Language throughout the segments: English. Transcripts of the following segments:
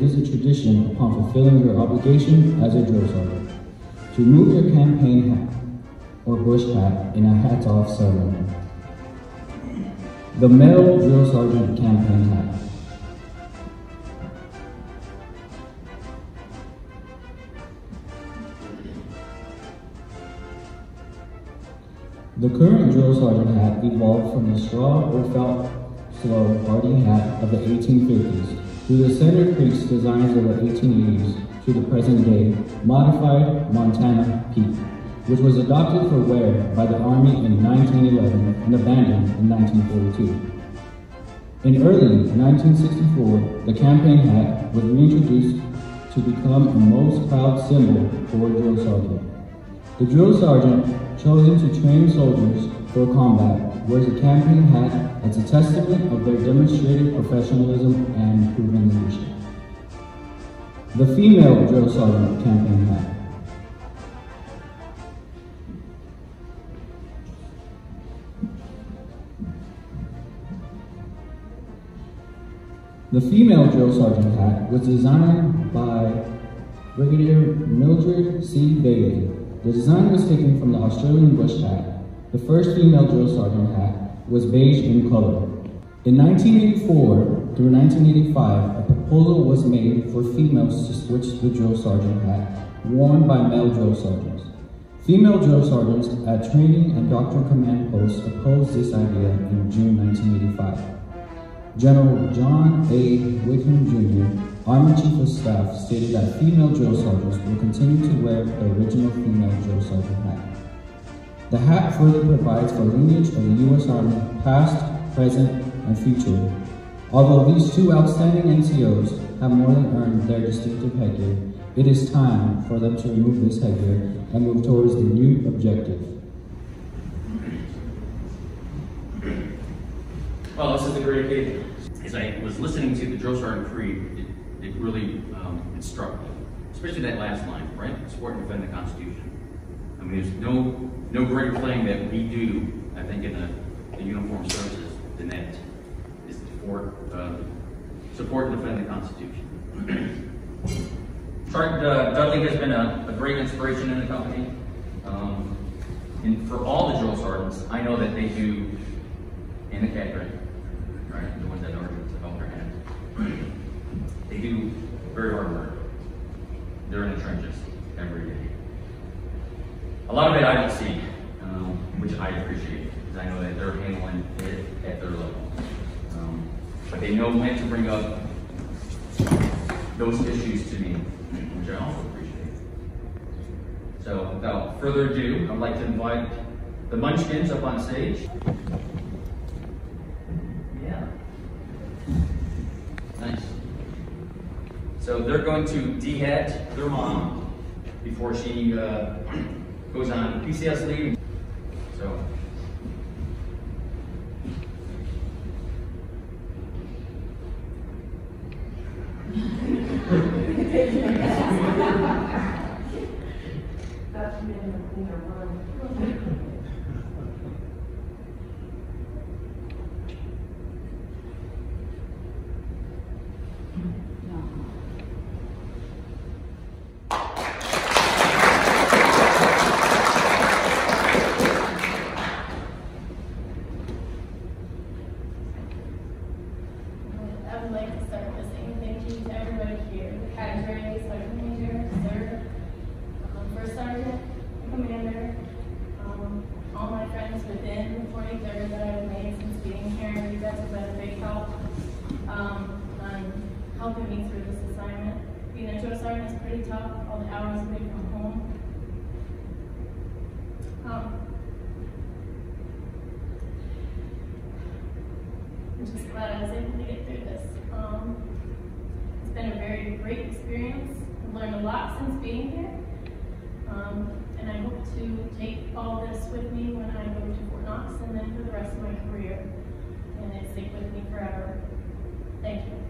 it is a tradition upon fulfilling your obligation as a drill sergeant to remove your campaign hat or bush hat in a hats-off ceremony. The male drill sergeant campaign hat. The current drill sergeant hat evolved from the straw or felt slouch Hardee hat of the 1850s through the Cedar Creek's designs of the 1880s to the present day modified Montana peak, which was adopted for wear by the Army in 1911 and abandoned in 1942. In early 1964, the campaign hat was reintroduced to become a most proud symbol for drill sergeant. The drill sergeant, chosen to train soldiers for combat, wears a campaign hat as a testament of their demonstrated professionalism and proven leadership. The female drill sergeant campaign hat. The female drill sergeant hat was designed by Brigadier Mildred C. Bailey. The design was taken from the Australian bush hat. The first female drill sergeant hat was beige in color. In 1984 through 1985, a proposal was made for females to switch the drill sergeant hat worn by male drill sergeants. Female drill sergeants at training and doctrine command posts opposed this idea in June 1985. General John A. Wickham Jr., Army Chief of Staff, stated that female drill sergeants will continue to wear the original female drill sergeant hat. The hat further provides for lineage of the U.S. Army, past, present, and future. Although these two outstanding NCOs have more than earned their distinctive headgear, it is time for them to remove this headgear and move towards the new objective. Well, this is a great occasion. As I was listening to the drill sergeant creed, it, it really um, it struck me, especially that last line, right? Support and defend the Constitution. I mean, there's no no greater thing that we do, I think, in the, the uniformed services than that is to support uh, support and defend the Constitution. Sergeant uh, Dudley has been a, a, great inspiration in the company. Um, and for all the drill sergeants, I know that they do in the cadre right? The ones that already developed their hands. They do very hard work. They're in the trenches every day. A lot of it I don't see, I appreciate, it, because I know that they're handling it at their level. Um, but they know when to bring up those issues to me, which I also appreciate. So without further ado, I'd like to invite the Munchkins up on stage. Yeah. Nice. So they're going to dehat their mom before she uh, goes on PCS leave. So. Drill Sergeant Powell and First Sergeant Peck meet on stage. now. Um, he came to get through this. It's been a very great experience. I've learned a lot since being here. And I hope to take all this with me when I go to Fort Knox and then for the rest of my career, and take with me forever. Thank we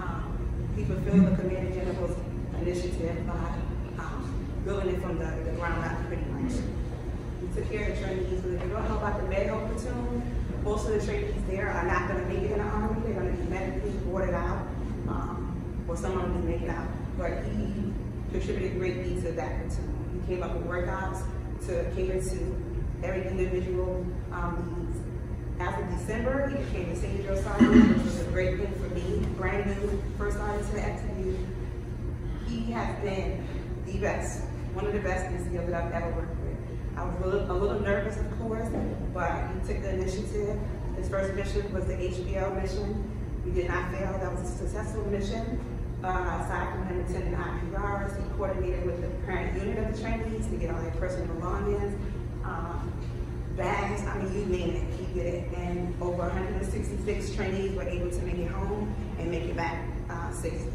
Um, he fulfilled the Commander General's initiative by um, building it from the, the ground up pretty much. We took care of the trainees, but if you don't know about the Manho platoon, most of the trainees there are not going to make it in the Army. They're going to be medically boarded out, um, or some of them make it out. But he contributed greatly to that platoon. He came up with workouts to cater to every individual um. After December, he became the senior drill sergeant, which was a great thing for me, brand new, first started to the FTU. He has been the best, one of the best NCOs that I've ever worked with. I was a little, a little nervous, of course, but he took the initiative. His first mission was the HBL mission. We did not fail. That was a successful mission. Uh, aside from him attending IPRs, he coordinated with the parent unit of the trainees to get all their personal belongings, um, bags, I mean, you name it, he over 166 trainees were able to make it home and make it back uh, safely.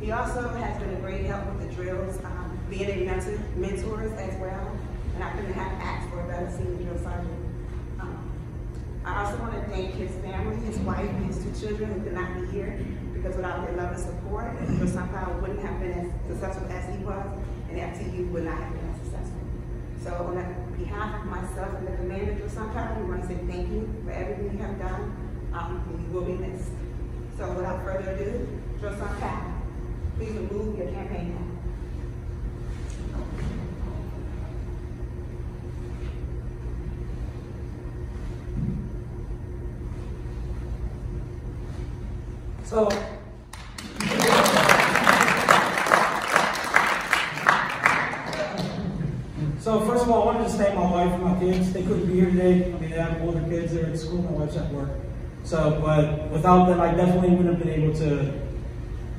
He also has been a great help with the drills, um, being a mentor, mentors as well. And I couldn't have asked for a better senior drill sergeant. Um, I also want to thank his family, his wife, his two children who could not be here because without their love and support, Drill wouldn't have been as successful as he was, and FTU would not have been as successful. So on behalf of myself and the commander of Stockpile, we want to say thank you for everything you have done. Um, you will be missed. So without further ado, Drill Stockpile, please remove your campaign hat. So, so first of all, I wanted to thank my wife and my kids. They couldn't be here today. I mean, they have older kids. They're at school. My wife's at work. So, but without them, I definitely wouldn't have been able to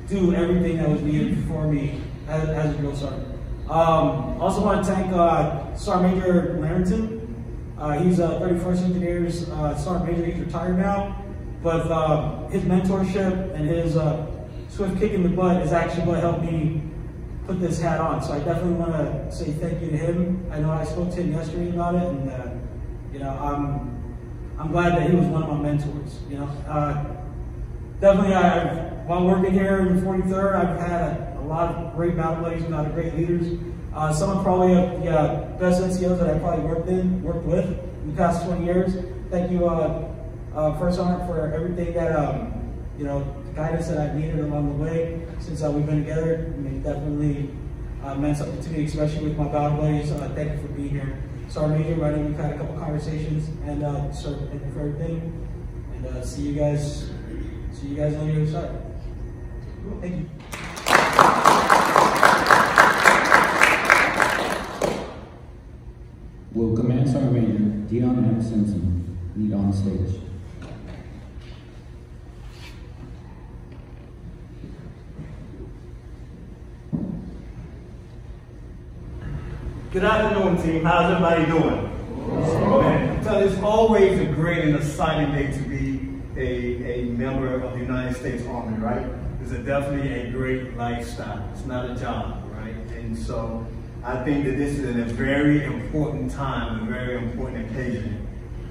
do everything that was needed for me as, as a drill sergeant. Um, also want to thank uh, Sergeant Major Larrington. Uh, he's a 31st Engineers uh, Sergeant Major. He's retired now. But uh, his mentorship and his uh, swift kick in the butt is actually what helped me put this hat on. So I definitely want to say thank you to him. I know I spoke to him yesterday about it, and uh, you know I'm I'm glad that he was one of my mentors. You know, uh, definitely I, while working here in the 43rd, I've had a, a lot of great battle buddies, a lot of great leaders. Uh, some of probably the uh, best NCOs that I probably worked in, worked with in the past 20 years. Thank you. Uh, uh, first Sergeant, for everything that, um, you know, guidance that I've needed along the way since uh, we've been together. I mean, definitely uh, meant something to me, especially with my battle buddies. Uh, thank you for being here. Sergeant Major, I know we've had a couple conversations, and uh, sir, thank you for everything. And uh, see you guys, see you guys on the other side. Thank you. Will Command Sergeant Major Dion M. Simpson lead on stage? Good afternoon, team. How's everybody doing? Man, so it's always a great and exciting day to be a, a member of the United States Army, right? It's a, definitely a great lifestyle. It's not a job, right? And so I think that this is a very important time, a very important occasion.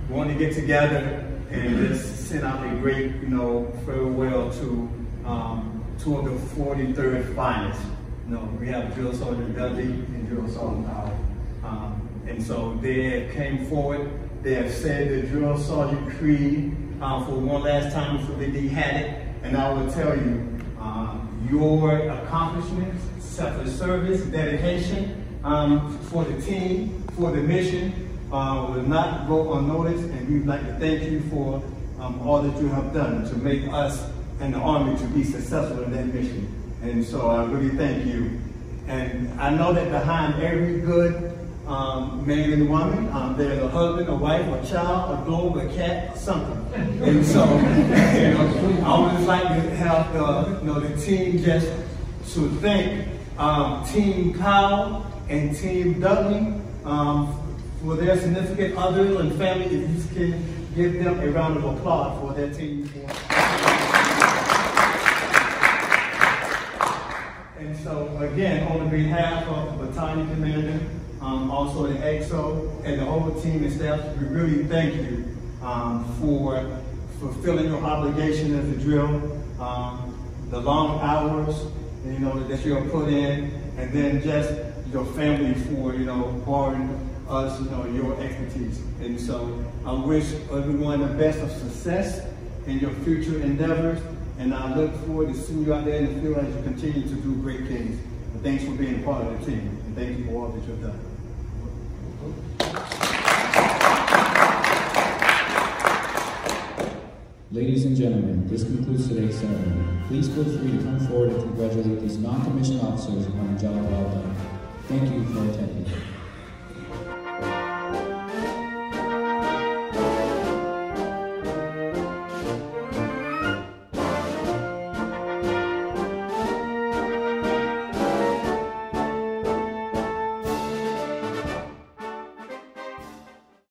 We want to get together and just send out a great, you know, farewell to um, two of the 43rd finest. Know, we have Drill Sergeant Dudley and Drill Sergeant Powell. Um, and so they have came forward, they have said the Drill Sergeant Creed uh, for one last time before they had it. And I will tell you, um, your accomplishments, selfless service, dedication um, for the team, for the mission, uh, will not go unnoticed. And we'd like to thank you for um, all that you have done to make us and the Army to be successful in that mission. And so I really thank you. And I know that behind every good um, man and woman, um, there's a husband, a wife, a child, a dog, a cat, something. And so, you know, I would just like to have the, you know, the team just to thank um, Team Powell and Team Dudley um, for their significant others and family. If you can give them a round of applause for their team. And so, again, on behalf of the battalion commander um, also the EXO, and the whole team and staff, we really thank you um, for fulfilling your obligation as a drill, um, the long hours, you know, that you have put in, and then just your family for, you know, borrowing us, you know, your expertise. And so I wish everyone the best of success in your future endeavors, and I look forward to seeing you out there in the field as you continue to do great things. And thanks for being a part of the team, and thank you for all that you've done. Ladies and gentlemen, this concludes today's ceremony. Please feel free to come forward and congratulate these non-commissioned officers on a job well done. Thank you for attending.